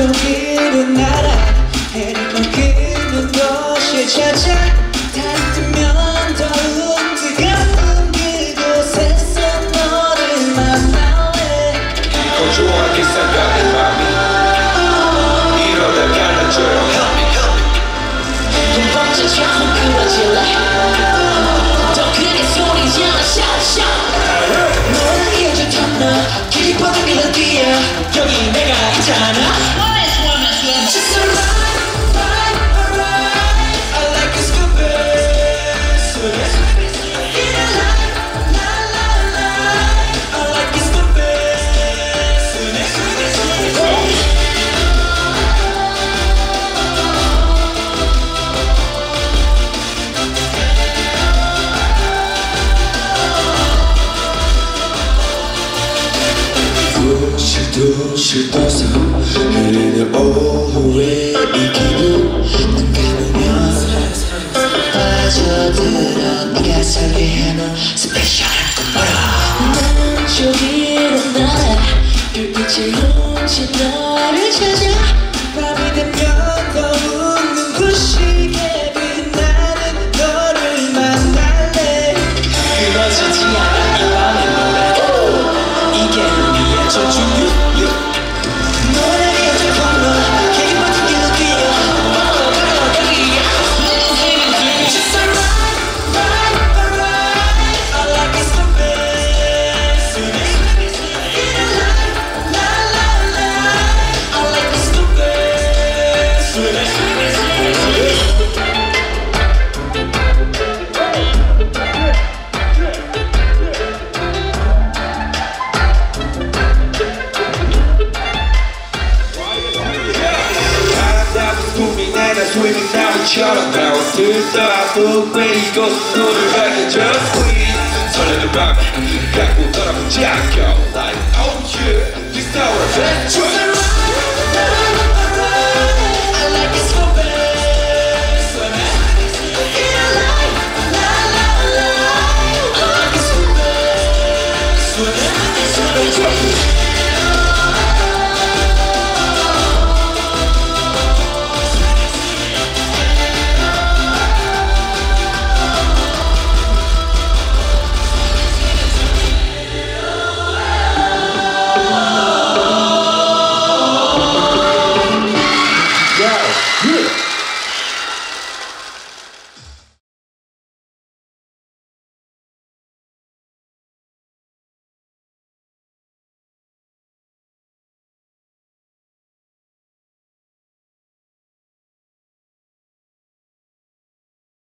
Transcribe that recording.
to 실도 실도서 흐르는 오후에 이 기분. 눈 감으면 빠져들어 네가 설계해놓은 스페셜한 꿈으로 난 저기로 날 불빛이 훔친 너를 찾아 Just we can have a chat about Dude, so I feel ready Go the back and just squeeze Turn it around back We'll turn up a jack, yo Like, oh yeah This is our best Yeah.